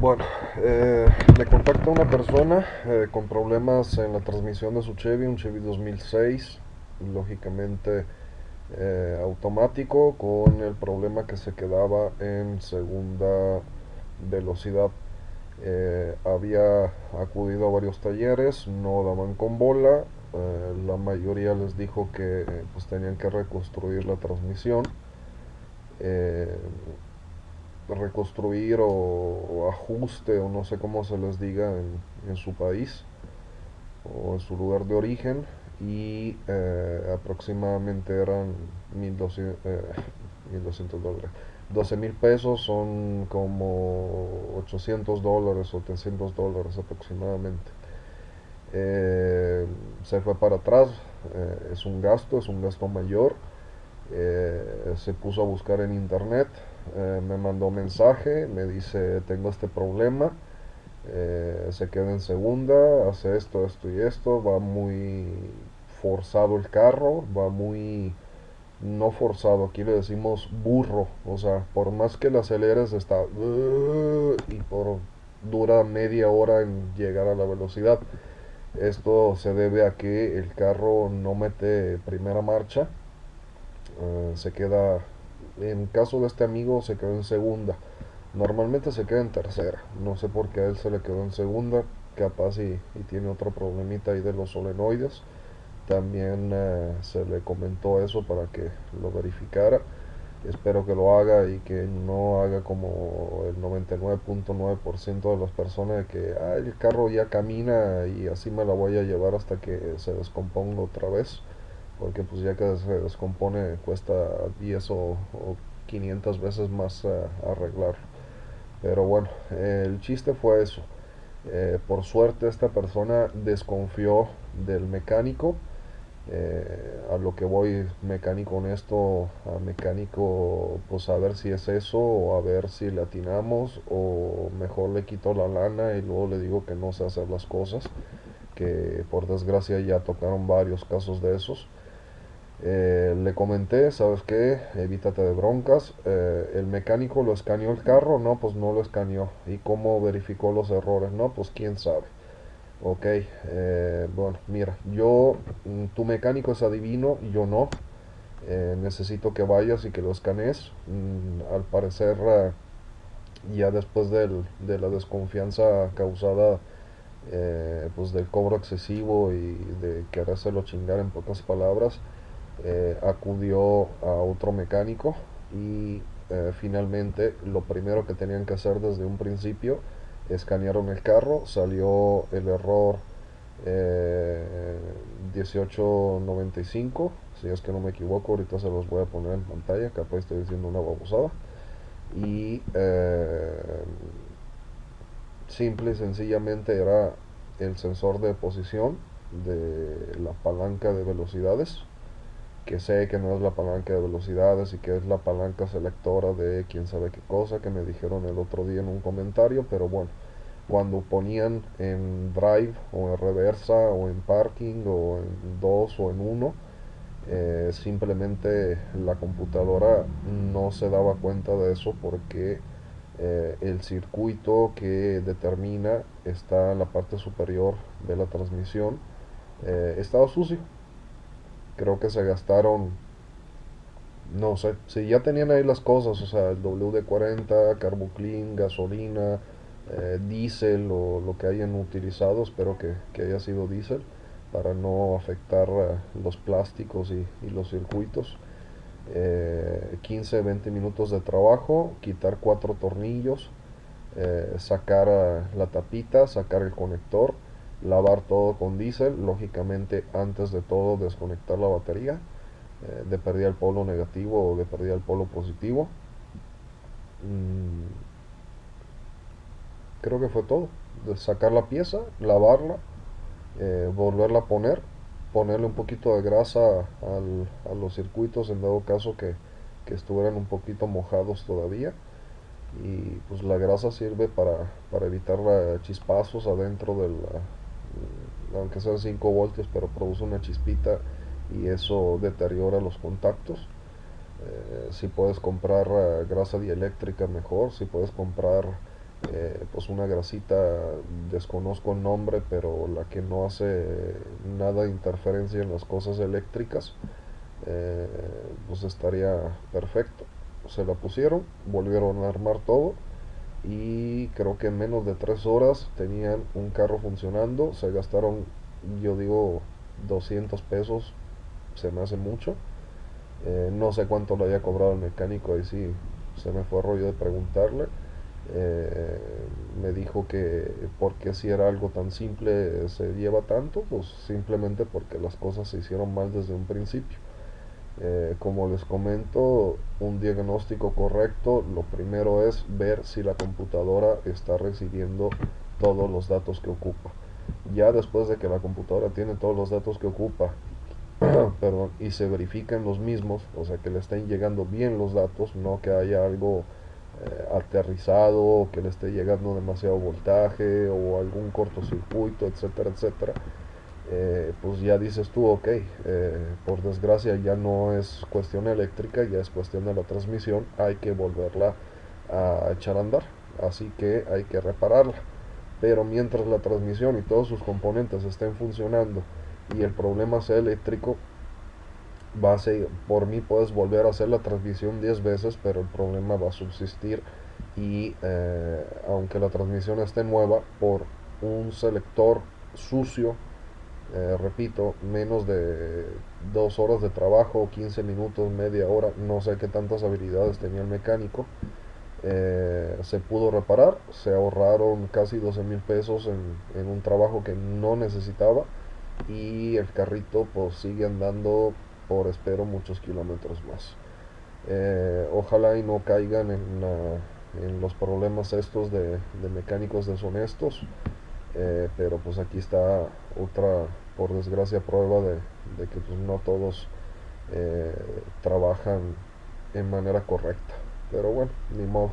Bueno, eh, me contacta una persona eh, con problemas en la transmisión de su Chevy, un Chevy 2006, lógicamente eh, automático, con el problema que se quedaba en segunda velocidad. Eh, había acudido a varios talleres, no daban con bola, la mayoría les dijo que pues tenían que reconstruir la transmisión. Reconstruir o, ajuste o no sé cómo se les diga en, su país o en su lugar de origen y eh, aproximadamente eran 1200, eh, 1200 dólares. 12 mil pesos son como 800 dólares o 300 dólares aproximadamente. Eh, se fue para atrás eh, es un gasto es un gasto mayor eh, se puso a buscar en internet eh, me mandó mensaje, me dice tengo este problema, eh, se queda en segunda, hace esto, esto y esto, va muy forzado el carro, va muy no forzado, aquí le decimos burro, o sea, por más que le aceleres está y por dura media hora en llegar a la velocidad. Esto se debe a que el carro no mete primera marcha, uh, se queda en caso de este amigo se quedó en segunda. Normalmente se queda en tercera. No sé por qué a él se le quedó en segunda. Capaz y, y tiene otro problemita ahí de los solenoides. También eh, se le comentó eso para que lo verificara. Espero que lo haga y que no haga como el 99.9% de las personas que ah, el carro ya camina y así me la voy a llevar hasta que se descomponga otra vez porque pues ya que se descompone cuesta 10 o, o 500 veces más uh, arreglarlo. Pero bueno, el chiste fue eso. Eh, por suerte esta persona desconfió del mecánico. Eh, a lo que voy mecánico honesto, a mecánico pues a ver si es eso o a ver si le atinamos o mejor le quito la lana y luego le digo que no sé hacer las cosas que por desgracia ya tocaron varios casos de esos eh, le comenté, ¿sabes qué? Evítate de broncas. Eh, el mecánico lo escaneó el carro, no, pues no lo escaneó. ¿Y cómo verificó los errores? No, pues quién sabe. Ok, eh, bueno, mira, yo, mm, tu mecánico es adivino, yo no. Necesito que vayas y que lo escanees. Mm, al parecer, ya después del, de la desconfianza causada pues del cobro excesivo y de querérselo chingar en pocas palabras, eh, acudió a otro mecánico y eh, finalmente lo primero que tenían que hacer desde un principio escanearon el carro, salió el error eh, 1895, si es que no me equivoco, ahorita se los voy a poner en pantalla, capaz estoy diciendo una babosada. Y eh, simple y sencillamente era el sensor de posición de la palanca de velocidades que sé que no es la palanca de velocidades y que es la palanca selectora de quién sabe qué cosa que me dijeron el otro día en un comentario, pero bueno, cuando ponían en drive o en reversa o en parking o en 2 o en 1, eh, simplemente la computadora no se daba cuenta de eso porque eh, el circuito que determina está en la parte superior de la transmisión eh, estaba sucio creo que se gastaron, no sé, si ya tenían ahí las cosas, o sea, el WD-40, Carboclean, gasolina, eh, diésel o lo que hayan utilizado, espero que, que haya sido diésel para no afectar los plásticos y, los circuitos. Eh, 15-20 minutos de trabajo, quitar cuatro tornillos, eh, sacar uh, la tapita, sacar el conector, lavar todo con diésel, lógicamente antes de todo desconectar la batería, eh, de perdida el polo negativo o de perdida el polo positivo. Mm, creo que fue todo. Sacar la pieza, lavarla, eh, volverla a poner, ponerle un poquito de grasa a los circuitos en dado caso que, estuvieran un poquito mojados todavía y pues la grasa sirve para, evitar chispazos adentro de la, aunque sean 5 voltios, pero produce una chispita y eso deteriora los contactos. Eh, si puedes comprar uh, grasa dieléctrica mejor, si puedes comprar eh, pues una grasita, desconozco el nombre, pero la que no hace nada de interferencia en las cosas eléctricas, eh, pues estaría perfecto. Se la pusieron, volvieron a armar todo y creo que en menos de tres horas tenían un carro funcionando, se gastaron, yo digo, 200 pesos, se me hace mucho. Eh, no sé cuánto le haya cobrado el mecánico, ahí sí se me fue rollo de preguntarle eh, me dijo que porque si era algo tan simple se lleva tanto, pues simplemente porque las cosas se hicieron mal desde un principio. Eh, como les comento, un diagnóstico correcto, lo primero es ver si la computadora está recibiendo todos los datos que ocupa. Ya después de que la computadora tiene todos los datos que ocupa, perdón, y se verifican los mismos, o sea que le estén llegando bien los datos, no que haya algo eh, aterrizado, que le esté llegando demasiado voltaje o algún cortocircuito, etcétera, etcétera, eh, pues ya dices tú, ok, eh, por desgracia ya no es cuestión eléctrica, ya es cuestión de la transmisión, hay que volverla a echar a andar, así que hay que repararla. Pero mientras la transmisión y todos sus componentes estén funcionando y el problema sea eléctrico, va a por mí puedes volver a hacer la transmisión 10 veces, pero el problema va a subsistir y eh, aunque la transmisión esté nueva, por un selector sucio, eh, repito, menos de dos horas de trabajo, 15 minutos, media hora, no sé qué tantas habilidades tenía el mecánico, eh, se pudo reparar, se ahorraron casi 12 mil pesos en, un trabajo que no necesitaba y el carrito pues sigue andando por espero muchos kilómetros más. Eh, ojalá y no caigan en los problemas estos de, mecánicos deshonestos, eh, pero pues aquí está otra, por desgracia, prueba de, que pues no todos eh, trabajan en manera correcta. Pero bueno, ni modo.